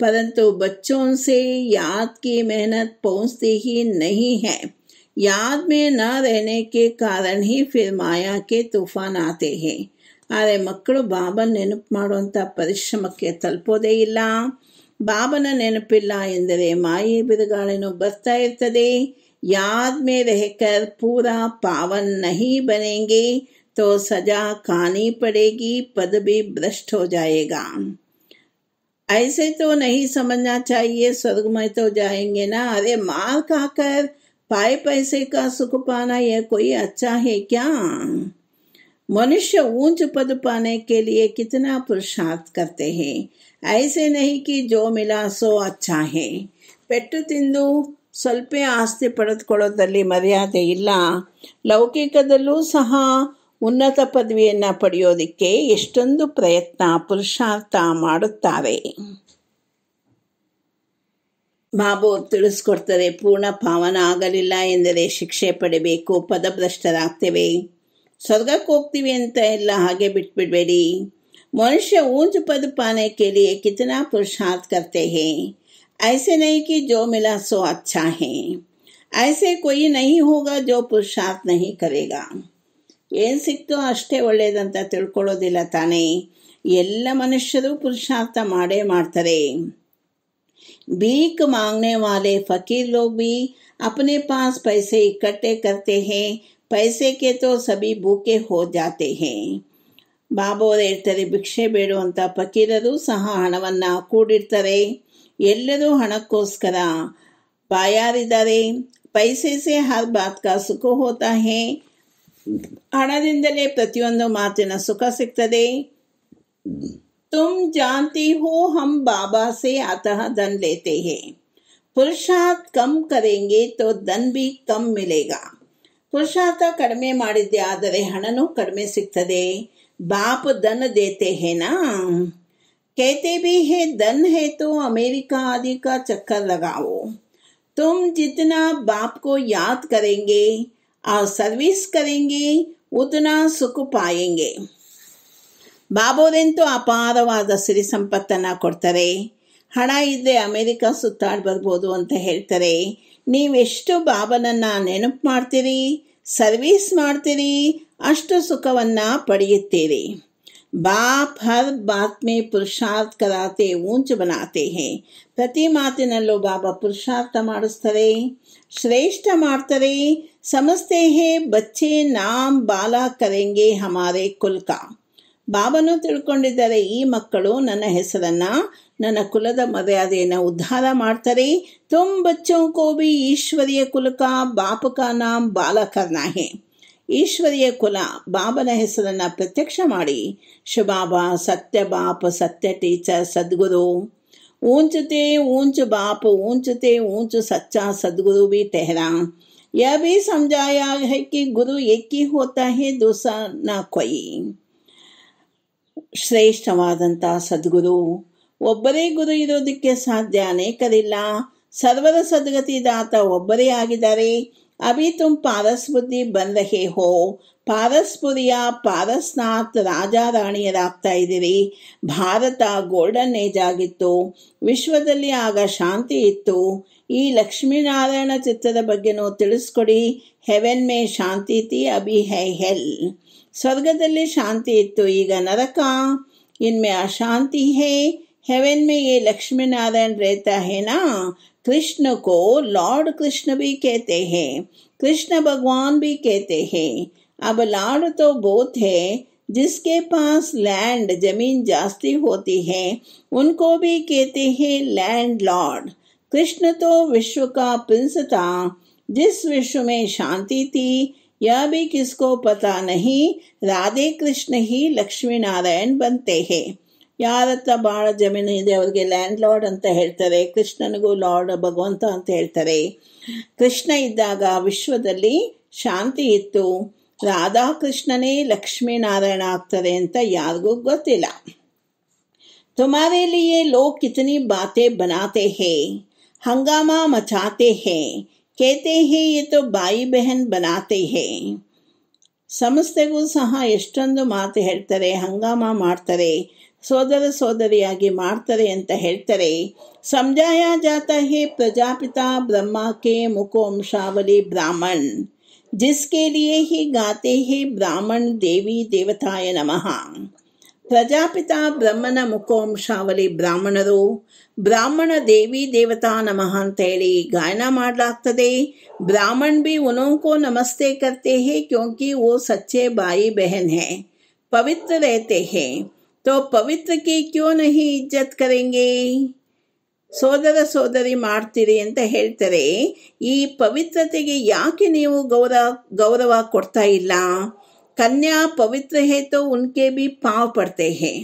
ಪರಂತು बच्चों से याद की मेहनत पहुंचती ही नहीं है याद में न रहने के कारण ही फिर माया के तूफान आते हैं ಆದರೆ ಮಕ್ಕಳು ಬಾಬನ್ ನೆನಪು ಮಾಡುವಂಥ ಪರಿಶ್ರಮಕ್ಕೆ ತಲುಪೋದೇ ಇಲ್ಲ ಬಾಬನ ನೆನಪಿಲ್ಲ ಎಂದರೆ ಮಾಯೆ ಬಿರುಗಾಳಿನೂ ಬರ್ತಾ ಇರ್ತದೆ याद में रहकर पूरा पावन नहीं बनेंगे तो सजा खानी पड़ेगी, पद भी भ्रष्ट हो जाएगा। ऐसे तो नहीं समझना चाहिए, स्वर्ग में तो जाएँगे ना। अरे मार खाकर पाए पैसे का सुख पाना यह कोई अच्छा है क्या? मनुष्य ऊंच पद पाने के लिए कितना पुरुषार्थ करते हैं। ऐसे नहीं कि जो मिला सो अच्छा है। पेट्टू तिंदु ಸ್ವಲ್ಪ ಆಸ್ತಿ ಪಡೆದುಕೊಳ್ಳೋದ್ರಲ್ಲಿ ಮರ್ಯಾದೆ ಇಲ್ಲ. ಲೌಕಿಕದಲ್ಲೂ ಸಹ ಉನ್ನತ ಪದವಿಯನ್ನು ಪಡೆಯೋದಕ್ಕೆ ಎಷ್ಟೊಂದು ಪ್ರಯತ್ನ ಪುರುಷಾರ್ಥ ಮಾಡುತ್ತಾರೆ. ಬಾಬು ತಿಳಿಸ್ಕೊಡ್ತಾರೆ, ಪೂರ್ಣ ಪಾವನ ಆಗಲಿಲ್ಲ ಎಂದರೆ ಶಿಕ್ಷೆ ಪಡಿಬೇಕು, ಪದಭ್ರಷ್ಟರಾಗ್ತೇವೆ. ಸ್ವರ್ಗಕ್ಕೆ ಹೋಗ್ತೀವಿ ಅಂತ ಎಲ್ಲ ಹಾಗೆ ಬಿಟ್ಬಿಡ್ಬೇಡಿ. ಮನುಷ್ಯ ಊಂಜು ಪದ ಪಾನೆ ಕೇಳಿ ಕಿತನಾ ಪುರುಷಾರ್ಥ ಕರ್ತೇ ಹೇ ऐसे नहीं कि जो मिला सो अच्छा है ऐसे कोई नहीं होगा जो पुरुषार्थ नहीं करेगा ಏನು ಸಿಕ್ತೋ ಅಷ್ಟೇ ಒಳ್ಳೆಯದಂತ ತಿಳ್ಕೊಳ್ಳೋದಿಲ್ಲ ತಾನೇ ಎಲ್ಲ ಮನುಷ್ಯರು ಪುರುಷಾರ್ಥ ಮಾಡೇ ಮಾಡ್ತಾರೆ भीख मांगने वाले फकीर लोग भी अपने पास पैसे इकट्ठे करते हैं पैसे के तो सभी भूखे हो जाते हैं ಬಾಬೋರು ಹೇಳ್ತಾರೆ ಭಿಕ್ಷೆ ಬೇಡುವಂಥ ಫಕೀರರು ಸಹ ಹಣವನ್ನು ಕೂಡಿಡ್ತಾರೆ ಎಲ್ಲರೂ ಹಣಕ್ಕೋಸ್ಕರ ಬಾಯಾರಿದ್ದಾರೆ ಪೈಸೆ ಸೆ ಹರ್ ಬಾತ್ ಕಾ ಸುಖ ಹೋತಾ ಹೇ ಹಣದಿಂದಲೇ ಪ್ರತಿಯೊಂದು ಮಾತಿನ ಸುಖ ಸಿಗ್ತದೆ तुम जानती हो हम बाबा से अतः धन लेते हैं पुरुषार्थ कम करेंगे तो धन भी कम मिलेगा ಪುರುಷಾರ್ಥ ಕಡಿಮೆ ಮಾಡಿದ್ದೆ ಆದರೆ ಹಣನೂ ಕಡಿಮೆ ಸಿಗ್ತದೆ ಬಾಪ್ ಧನ ದೇತೆ ಹೇನಾ कहते भी है धन है तो अमेरिका आदि का चक्कर लगाओ तुम जितना बाप को याद करेंगे और सर्विस करेंगे उतना सुख पाएंगे ಬಾಬೋರೆಂತೂ ಅಪಾರವಾದ ಸಿರಿ ಸಂಪತ್ತನ್ನು ಕೊಡ್ತಾರೆ ಹಣ ಇದ್ದರೆ ಅಮೆರಿಕ ಸುತ್ತಾಡಿ ಬರ್ಬೋದು ಅಂತ ಹೇಳ್ತಾರೆ ನೀವೆಷ್ಟು ಬಾಬನನ್ನು ನೆನಪು ಮಾಡ್ತೀರಿ ಸರ್ವಿಸ್ ಮಾಡ್ತೀರಿ ಅಷ್ಟು ಸುಖವನ್ನು ಪಡೆಯುತ್ತೀರಿ ಬಾಪ್ ಹರ್ ಬಾತ್ ಮೇ ಪುರುಷಾರ್ಥ ಕರಾತೆ ಊಂಚ್ ಬನಾತೆ ಹೇ ಪ್ರತಿ ಮಾತಿನಲ್ಲೂ ಬಾಬಾ ಪುರುಷಾರ್ಥ ಮಾಡಿಸ್ತಾರೆ ಶ್ರೇಷ್ಠ ಮಾಡ್ತಾರೆ ಸಮಸ್ತೆ ಹೇ ಬಚ್ಚೆ ನಾಮ್ ಬಾಲ ಕರೆಂಗೆ ಹಮಾರೆ ಕುಲ್ಕ ಬಾಬನು ತಿಳ್ಕೊಂಡಿದ್ದಾರೆ ಈ ಮಕ್ಕಳು ನನ್ನ ಹೆಸರನ್ನು ನನ್ನ ಕುಲದ ಮರ್ಯಾದೆಯನ್ನು ಉದ್ಧಾರ ಮಾಡ್ತಾರೆ ತುಮ್ ಬಚ್ಚೋ ಕೋ ಈಶ್ವರಿಯ ಕುಲಕ ಬಾಪ ಕಾ ನಾಮ್ ಬಾಲ ಕರ್ನಾ ಹೇ ಈಶ್ವರಿಯ ಕುಲ ಬಾಬನ ಹೆಸರನ್ನು ಪ್ರತ್ಯಕ್ಷ ಮಾಡಿ ಶುಭಾಬ ಸತ್ಯ ಬಾಪ ಸತ್ಯ ಟೀಚರ್ ಸದ್ಗುರು ऊंचते ऊंच बाप ऊंचते ऊंच सच्चा सदगुरु भी ठहरा यह भी समझाया है कि गुरु एक ही होता है दूसरा ना कोई ಶ್ರೇಷ್ಠವಾದಂಥ ಸದ್ಗುರು ಒಬ್ಬರೇ ಗುರು ಇರೋದಕ್ಕೆ ಸಾಧ್ಯ ಅನೇಕರಿಲ್ಲ ಸರ್ವರ ಸದ್ಗತಿದಾತ ಒಬ್ಬರೇ ಆಗಿದ್ದಾರೆ ಅಭಿ ತುಮ್ ಪಾರಸ್ ಬುದ್ಧಿ ಬಂದ ಹೇ ಹೋ ಪಾರಸ್ಪುರಿಯ ಪಾರಸ್ನಾಥ್ ರಾಜ ರಾಣಿಯರಾಗ್ತಾ ಇದ್ದೀರಿ ಭಾರತ ಗೋಲ್ಡನ್ ಏಜ್ ಆಗಿತ್ತು ವಿಶ್ವದಲ್ಲಿ ಆಗ ಶಾಂತಿ ಇತ್ತು ಈ ಲಕ್ಷ್ಮೀನಾರಾಯಣ ಚಿತ್ರದ ಬಗ್ಗೆನೂ ತಿಳಿಸ್ಕೊಡಿ ಹೆವೆನ್ ಮೇ ಶಾಂತಿ ತಿ ಅಭಿ ಹೈ ಹೆಲ್ ಸ್ವರ್ಗದಲ್ಲಿ ಶಾಂತಿ ಇತ್ತು ಈಗ ನರಕ इनमें अशांति है हेवन में ये लक्ष्मी नारायण रहता है ना कृष्ण को लॉर्ड कृष्ण भी कहते हैं, कृष्ण भगवान भी कहते हैं। अब लॉर्ड तो बहुत है, जिसके पास लैंड ज़मीन जास्ती होती है, उनको भी कहते हैं लैंड लॉर्ड कृष्ण तो विश्व का प्रिंस था, जिस विश्व में शांति थी, यह भी किसको पता नहीं, राधे कृष्ण ही लक्ष्मी नारायण बनते हैं। ಹತ್ರ ಭಾಳ ಜಮೀನು ಇದೆ ಅವ್ರಿಗೆ ಲ್ಯಾಂಡ್ ಲಾರ್ಡ್ ಅಂತ ಹೇಳ್ತಾರೆ ಕೃಷ್ಣನಿಗೂ ಲಾರ್ಡ್ ಭಗವಂತ ಅಂತ ಹೇಳ್ತಾರೆ ಕೃಷ್ಣ ಇದ್ದಾಗ ವಿಶ್ವದಲ್ಲಿ ಶಾಂತಿ ಇತ್ತು ರಾಧಾಕೃಷ್ಣನೇ ಲಕ್ಷ್ಮೀನಾರಾಯಣ ಆಗ್ತಾರೆ ಅಂತ ಯಾರಿಗೂ ಗೊತ್ತಿಲ್ಲ तुम्हारे लिए लोग कितनी बातें बनाते हैं हंगामा मचाते हैं कहते हैं ये तो भाई बहन बनाते हैं ಸಂಸ್ಥೆಗೂ ಸಹ ಎಷ್ಟೊಂದು ಮಾತು ಹೇಳ್ತಾರೆ ಹಂಗಾಮ ಮಾಡ್ತಾರೆ ಸೋದರ ಸೋದರಿಯಾಗಿ ಮಾಡ್ತಾರೆ ಅಂತ ಹೇಳ್ತಾರೆ ಸಮಜಾಯ ಜಾತ ಹೇ ಪ್ರಜಾಪಿತಾ ಬ್ರಹ್ಮ ಕೆ ಮುಖವಂಶಾವಲಿ ಬ್ರಾಹ್ಮಣ್ जिसके लिए ही गाते हैं ब्राह्मण देवी देवताय नमः ಪ್ರಜಾಪಿತ ಬ್ರಹ್ಮನ ಮುಖವಂಶಾವಲಿ ಬ್ರಾಹ್ಮಣರು ಬ್ರಾಹ್ಮಣ ದೇವಿ ದೇವತಾ ನಮಃ ಅಂತೇಳಿ ಗಾಯನ ಮಾಡಲಾಗ್ತದೆ ब्राह्मण भी उनको नमस्ते करते हैं क्योंकि वो सच्चे भाई बहन हैं पवित्र रहते हैं तो पवित्र की क्यों नहीं इज्जत करेंगे ಸೋದರ ಸೋದರಿ ಮಾಡ್ತೀರಿ ಅಂತ ಹೇಳ್ತಾರೆ ಈ ಪವಿತ್ರತೆಗೆ ಯಾಕೆ ನೀವು ಗೌರವ ಗೌರವ ಕೊಡ್ತಾ ಇಲ್ಲ कन्या पवित्र है तो उनके भी पाँव पड़ते हैं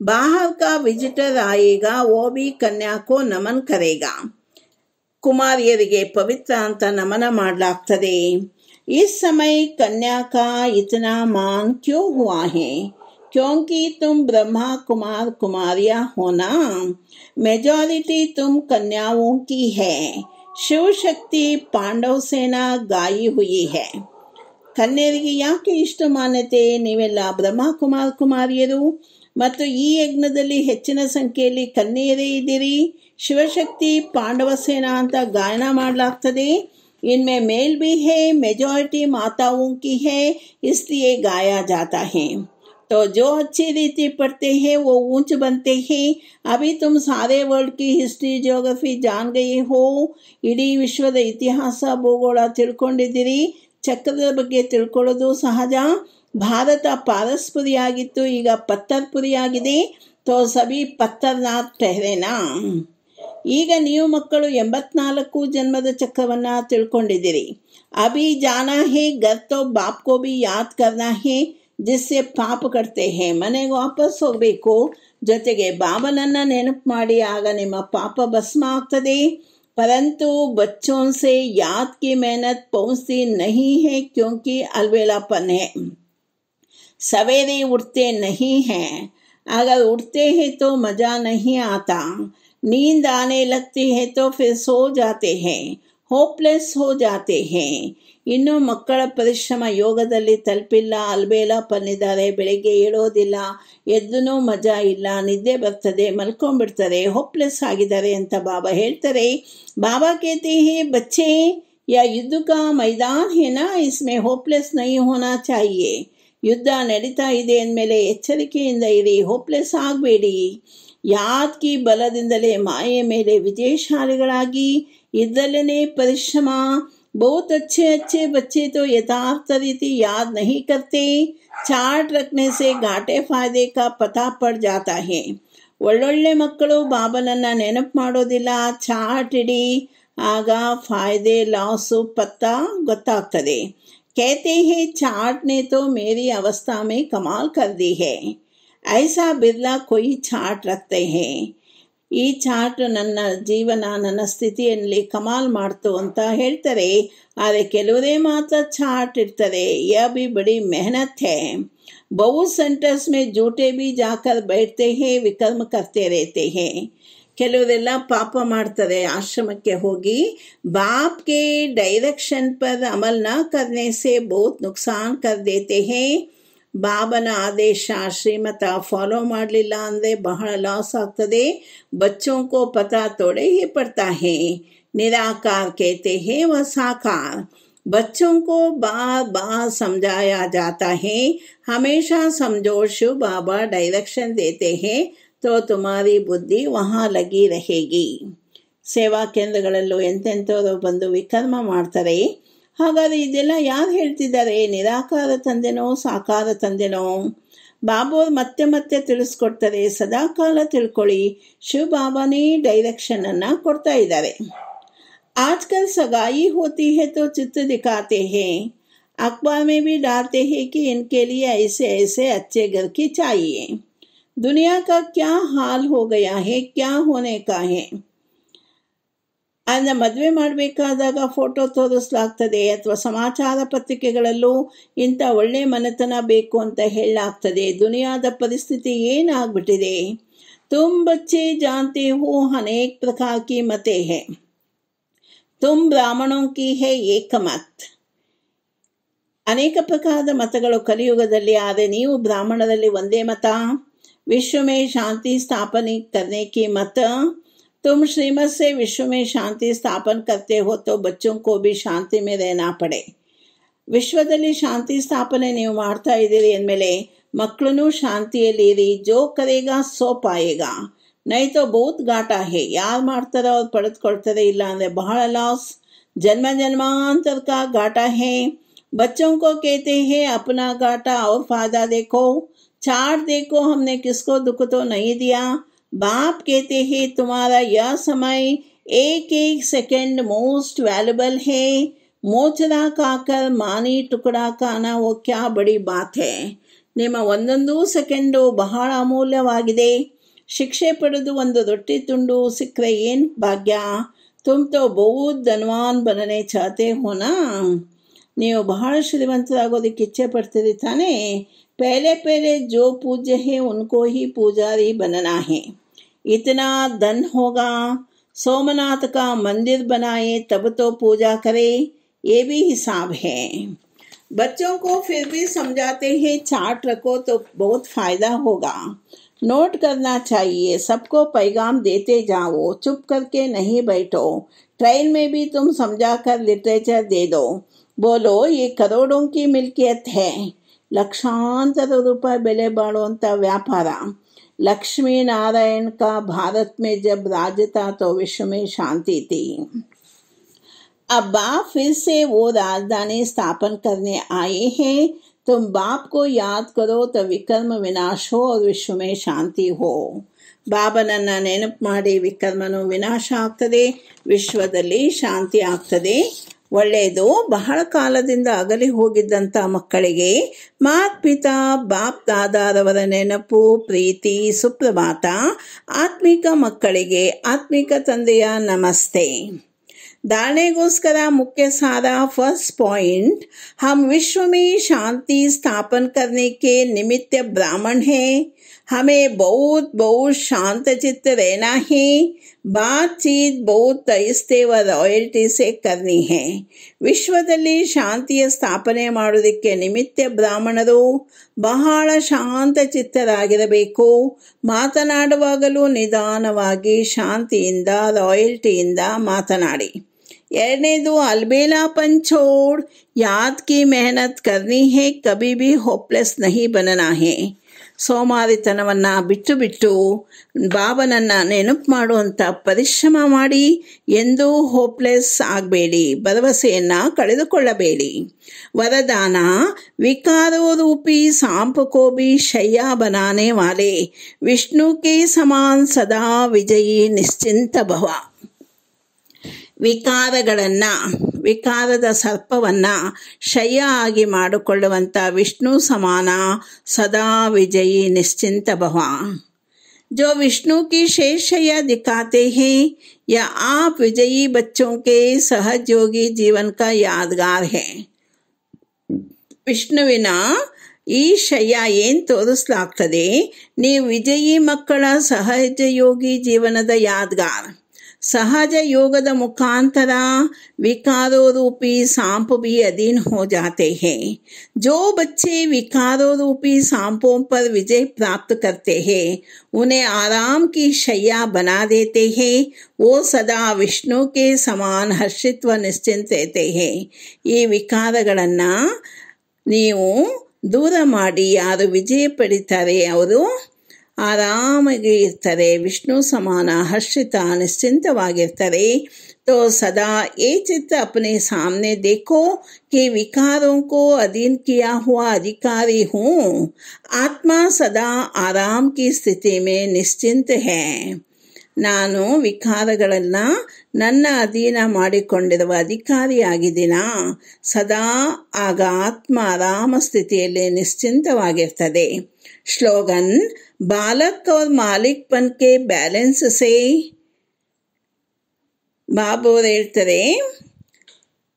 बाहर का विजिटर आएगा वो भी कन्या को नमन करेगा ಕುಮಾರಿಯರಿಗೆ ಪವಿತ್ರ ಅಂತ ನಮನ ಮಾಡಲಾಗ್ತದೆ इस समय कन्या का इतना मान क्यों हुआ है क्योंकि तुम ब्रह्मा कुमार कुमारियां होना मेजॉरिटी तुम कन्याओं की है शिव शक्ति पांडव सेना गाई हुई है ಕನ್ಯರಿಗೆ ಯಾಕೆ ಇಷ್ಟು ಮಾನ್ಯತೆ ನೀವೆಲ್ಲ ಬ್ರಹ್ಮ ಕುಮಾರ್ ಕುಮಾರಿಯರು ಮತ್ತು ಈ ಯಜ್ಞದಲ್ಲಿ ಹೆಚ್ಚಿನ ಸಂಖ್ಯೆಯಲ್ಲಿ ಕನ್ಯೆಯರೇ ಇದ್ದೀರಿ ಶಿವಶಕ್ತಿ ಪಾಂಡವ ಸೇನಾ ಅಂತ ಗಾಯನ ಮಾಡಲಾಗ್ತದೆ इनमें मेल भी है मेजॉरिटी माताओं की है इसलिए गाया जाता है तो जो अच्छी रीति पढ़ते हैं, वो ऊंच बनते हैं। अभी तुम सारे ವರ್ಲ್ಡ್ ಕಿ ಹಿಸ್ಟ್ರಿ जान गए ಹೋ ಇಡೀ ವಿಶ್ವದ ಇತಿಹಾಸ ಭೂಗೋಳ ತಿಳ್ಕೊಂಡಿದ್ದೀರಿ ಚಕ್ರದ ಬಗ್ಗೆ ತಿಳ್ಕೊಳ್ಳೋದು ಸಹಜ ಭಾರತ ಪಾರಸ್ಪುರಿಯಾಗಿತ್ತು ಈಗ ಪತ್ತರ್ಪುರಿಯಾಗಿದೆ। ತೋ ಸಬಿ ಪತ್ತರ್ನಾಥ್ ಟೆಹರೇನಾ ಈಗ ನೀವು ಮಕ್ಕಳು ಎಂಬತ್ನಾಲ್ಕು ಜನ್ಮದ ಚಕ್ರವನ್ನು ತಿಳ್ಕೊಂಡಿದ್ದೀರಿ। ಅಭಿ ಜಾನಾ ಹೇ ಗರ್ತೋ ಬಾಪ್ಕೋ ಬಿ ಯಾದ್ ಕರ್ನಾ ಹೇ। ಜಿಸ್ಸೆ ಪಾಪ ಕಟ್ತೆ ಹೇ ಮನೆಗೆ ವಾಪಸ್ ಹೋಗಬೇಕು ಜೊತೆಗೆ ಬಾಬನನ್ನು ನೆನಪು ಮಾಡಿ ಆಗ ನಿಮ್ಮ ಪಾಪ ಭಸ್ಮ ಆಗ್ತದೆ परंतु बच्चों से याद की मेहनत पहुंचती नहीं है क्योंकि अलवेलापन है सवेरे उठते नहीं हैं अगर उठते हैं तो मज़ा नहीं आता नींद आने लगती है तो फिर सो जाते हैं ಹೋಪ್ಲೆಸ್ ಹೋ ಜಾತೆ ಹೇ ಇನ್ನೂ ಮಕ್ಕಳ ಪರಿಶ್ರಮ ಯೋಗದಲ್ಲಿ ತಲುಪಿಲ್ಲ. ಅಲ್ಬೇಲ ಪನ್ನಿದ್ದಾರೆ. ಬೆಳಗ್ಗೆ ಏಳೋದಿಲ್ಲ. ಎದ್ದು ಮಜಾ ಇಲ್ಲ. ನಿದ್ದೆ ಬರ್ತದೆ. ಮಲ್ಕೊಂಡ್ಬಿಡ್ತಾರೆ. ಹೋಪ್ಲೆಸ್ ಆಗಿದ್ದಾರೆ ಅಂತ ಬಾಬಾ ಹೇಳ್ತಾರೆ. ಬಾಬಾ ಕೇತಿ, ಹೇ ಬಚ್ಚೆ, ಯಾ ಯುದ್ಧಕ ಮೈದಾನ್ ಏನಾ ಇಸ್ಮೆ? ಹೋಪ್ಲೆಸ್ ನೈ ಹೋನಾ ಚಾಹಿಯೇ ಯುದ್ಧ ನಡೀತಾ ಇದೆ ಅಂದಮೇಲೆ ಎಚ್ಚರಿಕೆಯಿಂದ ಇರಿ. ಹೋಪ್ಲೆಸ್ ಆಗಬೇಡಿ. ಯಾತ್ಕಿ ಬಲದಿಂದಲೇ ಮಾಯೆ ಮೇಲೆ ವಿಜಯಶಾಲಿಗಳಾಗಿ ಇದ್ದಲ್ಲೇ ಪರಿಶ್ರಮ. बहुत अच्छे अच्छे बच्चे तो यथार्थ रीति याद नहीं करते चार्ट रखने से घाटे फायदे का पता पड़ जाता है ಒಳ್ಳೊಳ್ಳೆ ಮಕ್ಕಳು ಬಾಬನನ್ನ ನೆನಪು ಮಾಡೋದಿಲ್ಲ ಚಾಟ್ ಇಡಿ ಆಗ ಫಾಯ್ದೆ ಲಾಸು ಪತ್ತ ಗೊತ್ತಾಗ್ತದೆ कहते हैं चार्ट ने तो मेरी अवस्था में कमाल कर दी है ऐसा बिरला कोई चार्ट रखते हैं ಈ ಚಾರ್ಟ್ ನನ್ನ ಜೀವನ ನನ್ನ ಸ್ಥಿತಿಯಲ್ಲಿ ಕಮಾಲ್ ಮಾಡ್ತು ಅಂತ ಹೇಳ್ತಾರೆ ಆದರೆ ಕೆಲವರೇ ಮಾತ್ರ ಚಾರ್ಟ್ ಇರ್ತಾರೆ ಯಾ ಬಿ ಬಡಿ ಮೆಹನತ್ ಹೇ ಬಹು ಸೆಂಟರ್ಸ್ ಮೇ ಜೂಟೆ ಬಿ ಜಾಕರ್ बैठते हैं ವಿಕರ್ಮ करते रहते हैं ಕೆಲವರೆಲ್ಲ ಪಾಪ ಮಾಡ್ತಾರೆ ಆಶ್ರಮಕ್ಕೆ ಹೋಗಿ ಬಾಪ್ಗೆ ಡೈರೆಕ್ಷನ್ ಪರ್ ಅಮಲ್ ನ करने से बहुत नुकसान कर देते हैं ಬಾಬನ ಆದೇಶ ಶ್ರೀಮತ ಫಾಲೋ ಮಾಡಲಿಲ್ಲ ಅಂದರೆ ಬಹಳ ಲಾಸ್ ಆಗ್ತದೆ ಬಚ್ಚೋं को पता थोड़े ही पड़ता है निराकार कहते हैं व साकार बच्चों को बार बार समझाया जाता है हमेशा समझो शिव बाबा डायरेक्शन देते हैं तो तुम्हारी बुद्धि वहाँ लगी रहेगी ಸೇವಾ ಕೇಂದ್ರಗಳಲ್ಲೂ ಎಂತೆಂಥವರು ಬಂದು ವಿಕರ್ಮ ಮಾಡ್ತಾರೆ ಹಾಗಾದರೆ ಇದೆಲ್ಲ ಯಾರು ಹೇಳ್ತಿದ್ದಾರೆ ನಿರಾಕಾರ ತಂದೆನೋ ಸಾಕಾರ ತಂದೆನೋ ಬಾಬೋರ್ ಮತ್ತೆ ಮತ್ತೆ ತಿಳಿಸ್ಕೊಡ್ತಾರೆ ಸದಾಕಾಲ ತಿಳ್ಕೊಳ್ಳಿ ಶಿವ ಬಾಬಾನೇ ಡೈರೆಕ್ಷನನ್ನು ಕೊಡ್ತಾ ಇದ್ದಾರೆ आजकल सगाई होती है तो चित्र दिखाते हैं अखबार में भी डालते हैं कि इनके लिए ऐसे ऐसे अच्छे घर की चाहिए दुनिया का क्या हाल हो गया है क्या होने का है ಅದನ್ನ ಮದುವೆ ಮಾಡಬೇಕಾದಾಗ ಫೋಟೋ ತೋರಿಸ್ಲಾಗ್ತದೆ ಅಥವಾ ಸಮಾಚಾರ ಪತ್ರಿಕೆಗಳಲ್ಲೂ ಇಂಥ ಒಳ್ಳೆಯ ಮನೆತನ ಬೇಕು ಅಂತ ಹೇಳಲಾಗ್ತದೆ. ದುನಿಯಾದ ಪರಿಸ್ಥಿತಿ ಏನಾಗ್ಬಿಟ್ಟಿದೆ? ತುಂಬ ಚಿ ಜಾಂತಿ, ಹೋ ಅನೇಕ ಪ್ರಕಾರ ಕಿ ಮತೆ ಹೇ. ತುಮ್ ಬ್ರಾಹ್ಮಣೋಂಕಿ ಹೇ ಏಕಮತ್. ಅನೇಕ ಪ್ರಕಾರದ ಮತಗಳು ಕಲಿಯುಗದಲ್ಲಿ, ಆದರೆ ನೀವು ಬ್ರಾಹ್ಮಣರಲ್ಲಿ ಒಂದೇ ಮತ? ವಿಶ್ವಮೇ ಶಾಂತಿ ಸ್ಥಾಪನೆ ಕರ್ನೇಕಿ ಮತ? तुम श्रीमत से विश्व में शांति स्थापन करते हो तो बच्चों को भी शांति में रहना पड़े ವಿಶ್ವದಲ್ಲಿ ಶಾಂತಿ ಸ್ಥಾಪನೆ ನೀವು ಮಾಡ್ತಾ ಇದ್ದೀರಿ ಅಂದಮೇಲೆ ಮಕ್ಕಳನ್ನು ಶಾಂತಿಯಲ್ಲಿ ಇರಿ ಜೋ ಕರೆಗ ಸೋ ಪಾಯೇಗ ನೈತೋ ಬಹುತ್ ಘಾಟ ಹೇ ಯಾರು ಮಾಡ್ತಾರೋ ಅವ್ರು ಪಡೆದುಕೊಳ್ತಾರೆ ಇಲ್ಲ ಅಂದರೆ ಬಹಳ ಲಾಸ್ ಜನ್ಮ ಜನ್ಮಾಂತರ का घाटा है बच्चों को कहते हैं अपना घाटा और फायदा देखो चार्ट देखो हमने किसको दुख तो नहीं दिया बाप कहते हैं तुम्हारा यह समय एक एक सेकंड मोस्ट वैल्यूबल है मोचरा खाकर मानी टुकड़ा खाना वो क्या बड़ी बात है ನಿಮ್ಮ ಒಂದೊಂದು ಸೆಕೆಂಡು ಬಹಳ ಅಮೂಲ್ಯವಾಗಿದೆ ಶಿಕ್ಷೆ ಪಡೆದು ಒಂದು ರೊಟ್ಟಿ ತುಂಡು ಸಿಕ್ಕರೆ ಏನು ಭಾಗ್ಯ ತುಮ್ ತೋ ಬಹುತ್ ಧನವಾನ್ ಬನನೆ ಚಾತೆ ಹೋನಾ ನೀವು ಬಹಳ ಶ್ರೀಮಂತರಾಗೋದಕ್ಕೆ ಇಚ್ಛೆ ಪಡ್ತೀರಿ ತಾನೇ पहले पहले जो पूज्य है, उनको ही पुजारी बनना है। इतना धन होगा, सोमनाथ का मंदिर बनाए, तब तो पूजा करे, ये भी हिसाब है। बच्चों को फिर भी समझाते हैं चार्ट रखो तो बहुत फ़ायदा होगा। नोट करना चाहिए, सबको पैगाम देते जाओ, चुप करके नहीं बैठो। ट्रेन में भी तुम समझा कर लिटरेचर दे दो। बोलो, ये करोड़ों की मिल्कियत है। लक्षांतर रूप बेले ಬಾಳುವಂಥ व्यापार लक्ष्मी नारायण का भारत में जब राज था तो विश्व में शांति थी। अब बाप फिर से वो राजधानी स्थापन करने आए हैं। तुम बाप को याद करो तो विक्रम विनाश हो और विश्व में शांति हो। बाबन नेनपी ಮಾಡಿ विनाश आते विश्व ವಿಶ್ವದಲ್ಲಿ शांति आते ಒಳ್ಳೆಯದು ಬಹಳ ಕಾಲದಿಂದ ಅಗಲಿ ಹೋಗಿದ್ದಂಥ ಮಕ್ಕಳಿಗೆ ಮಾತ್ ಪಿತಾ ಬಾಪ್ ದಾದಾರವರ ನೆನಪು ಪ್ರೀತಿ ಸುಪ್ರಭಾತ ಆತ್ಮಿಕ ಮಕ್ಕಳಿಗೆ ಆತ್ಮಿಕ ತಂದೆಯ ನಮಸ್ತೆ दानेगोस्कर मुख्य सारा फर्स्ट पॉइंट हम विश्व में शांति स्थापन करने के निमित्त ब्राह्मण हैं हमें बहुत बहुत शांत चित्त रहना है बातचीत बहुत आहिस्ते व ರಾಯಲ್ಟಿ ಸೆ ಕರ್ನಿ ಹೇ ವಿಶ್ವದಲ್ಲಿ ಶಾಂತಿಯ ಸ್ಥಾಪನೆ ಮಾಡುವುದಕ್ಕೆ ನಿಮಿತ್ತ ಬ್ರಾಹ್ಮಣರು ಬಹಳ ಶಾಂತ ಚಿತ್ತರಾಗಿರಬೇಕು ಮಾತನಾಡುವಾಗಲೂ ನಿಧಾನವಾಗಿ ಶಾಂತಿಯಿಂದ ರಾಯಲ್ಟಿಯಿಂದ ಮಾತನಾಡಿ ಎರಡನೇದು ಅಲ್ಬೇಲಾ ಪಂಚೋಡ್ ಯಾದ್ ಕಿ ಮೆಹನತ್ ಕರ್ನಿ ಹೇ ಕಭಿ ಭಿ ಹೋಪ್ಲೆಸ್ ನಹಿ ಬನನಾ ಹೇ ಸೋಮಾರಿತನವನ್ನು ಬಿಟ್ಟು ಬಿಟ್ಟು ಬಾಬನನ್ನು ನೆನಪು ಮಾಡುವಂಥ ಪರಿಶ್ರಮ ಮಾಡಿ, ಎಂದು ಹೋಪ್ಲೆಸ್ ಆಗಬೇಡಿ, ಭರವಸೆಯನ್ನು ಕಳೆದುಕೊಳ್ಳಬೇಡಿ. ವರದಾನ, ವಿಕಾರೋರೂಪಿ ಸಾಂಪಕೋಬಿ ಶಯ್ಯಾ ಬನಾನೆ ವಾಲೆ, ವಿಷ್ಣು ಕೆ ಸಮಾನ್ ಸದಾ ವಿಜಯಿ ನಿಶ್ಚಿಂತ ಭವ. ವಿಕಾರಗಳನ್ನು ವಿಕಾರದ ಸರ್ಪವನ್ನು ಶಯ್ಯ ಆಗಿ ಮಾಡಿಕೊಳ್ಳುವಂಥ ವಿಷ್ಣು ಸಮಾನ ಸದಾ ವಿಜಯಿ ನಿಶ್ಚಿಂತ ಭವ जो विष्णु की शेषया दिखाते हैं या आप विजयी बच्चों के सहयोगी जीवन का यादगार है ವಿಷ್ಣುವಿನ ಈ ಶಯ್ಯ ಏನು ತೋರಿಸ್ಲಾಗ್ತದೆ ನೀವು ವಿಜಯಿ ಮಕ್ಕಳ ಸಹಜಯೋಗಿ ಜೀವನದ ಯಾದ್ಗಾರ್ ಸಹಜ ಯೋಗದ ಮುಖಾಂತರ ವಿಕಾರೋ ರೂಪಿ ಸಾಂಪು ಬಿ ಅಧೀನ್ ಹೋ ಜಾತೆ ಹೇ ಜೋ ಬಚ್ಚೆ ವಿಕಾರೋ ರೂಪಿ ಸಾಂಪೋ ಪರ್ ವಿಜಯ ಪ್ರಾಪ್ತ ಕರ್ತೆ ಹೇ ಉನೆ ಆರಾಮ್ ಕಿ ಶಯ್ಯ ಬನಾ ದೇತೆ ಹೇ ಓ ಸದಾ ವಿಷ್ಣು ಕೆ ಸಮಾನ್ ಹರ್ಷಿತ್ವ ನಿಶ್ಚಿಂತ ಹೇ ಈ ವಿಕಾರಗಳನ್ನು ನೀವು ದೂರ ಮಾಡಿ ಯಾರು ವಿಜಯ ಪಡಿತಾರೆ ಅವರು ಆರಾಮಾಗಿ ಇರ್ತಾರೆ ವಿಷ್ಣು ಸಮಾನ ಹರ್ಷಿತ ನಿಶ್ಚಿಂತವಾಗಿರ್ತಾರೆ तो सदा ये चित्त अपने सामने देखो कि विकारों को अधीन किया हुआ अधिकारी हूँ आत्मा सदा आराम की स्थिति में निश्चिंत है ನಾನು ವಿಕಾರಗಳನ್ನು ನನ್ನ ಅಧೀನ ಮಾಡಿಕೊಂಡಿರುವ ಅಧಿಕಾರಿಯಾಗಿದ್ದೀನ ಸದಾ ಆಗ ಆತ್ಮ ಆರಾಮ ಸ್ಥಿತಿಯಲ್ಲಿ ನಿಶ್ಚಿಂತವಾಗಿರ್ತದೆ ಸ್ಲೋಗನ್ बालक और मालिकपन के बैलेंस से ಬಾಬು ಅವ್ರು ಹೇಳ್ತಾರೆ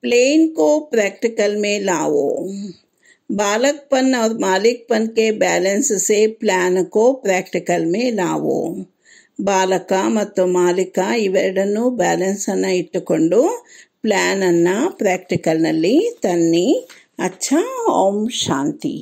प्लेन को प्रैक्टिकल में लाओ बालकपन और मालिकपन के बैलेंस से प्लान को ಪ್ರಾಕ್ಟಿಕಲ್ में लाओ ಬಾಲಕ ಮತ್ತು ಮಾಲೀಕ ಇವೆರಡನ್ನೂ ಬ್ಯಾಲೆನ್ಸನ್ನು ಇಟ್ಟುಕೊಂಡು ಪ್ಲ್ಯಾನನ್ನು ಪ್ರಾಕ್ಟಿಕಲ್ನಲ್ಲಿ ತನ್ನಿ ಅಚ್ಚ ಓಂ ಶಾಂತಿ